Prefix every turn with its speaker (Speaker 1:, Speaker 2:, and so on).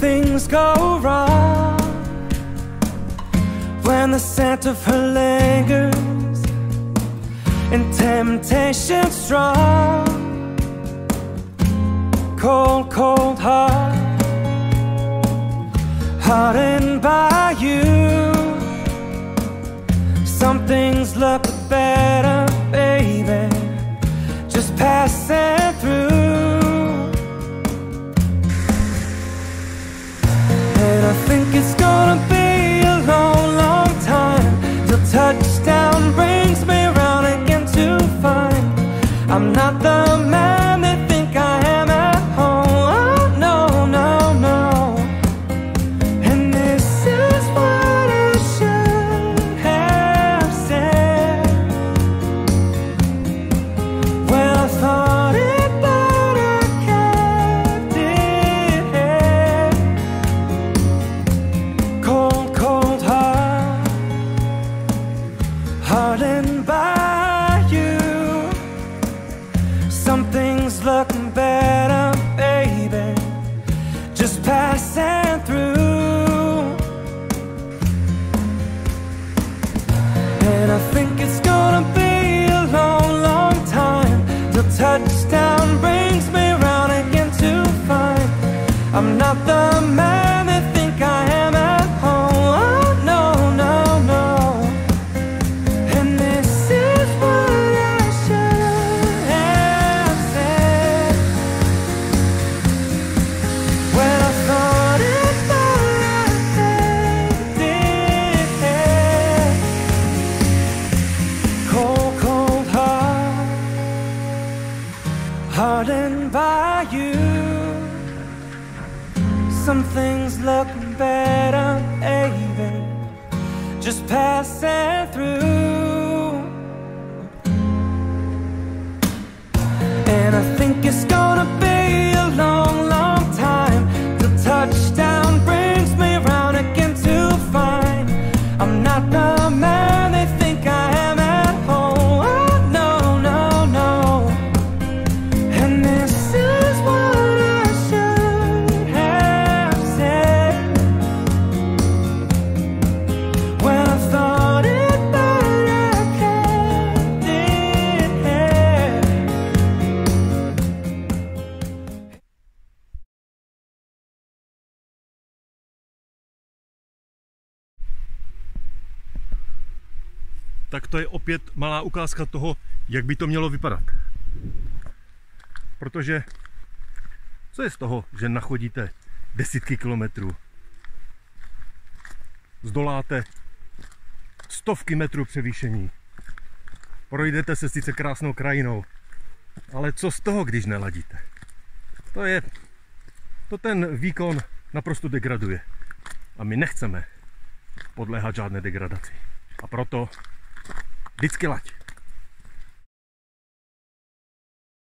Speaker 1: things go wrong. When the scent of her lingers and temptation strong. Cold, cold heart, hardened by you. Some things look better, baby just passing through. And I think it's gonna be a long, long time till touchdown brings me around again to find I'm not the by you. Some things look better, baby, just passing through. And I think it's gonna be a long, long time till touchdown brings me around again to find I'm not the man hardened by you. Some things look better, baby, just passing through. And I think it's gonna
Speaker 2: tak to je opět malá ukázka toho, jak by to mělo vypadat. Protože co je z toho, že nachodíte desítky kilometrů, zdoláte stovky metrů převýšení, projdete se sice krásnou krajinou, ale co z toho, když neladíte? To je, to ten výkon naprosto degraduje. A my nechceme podléhat žádné degradaci. A proto Vždycky lať.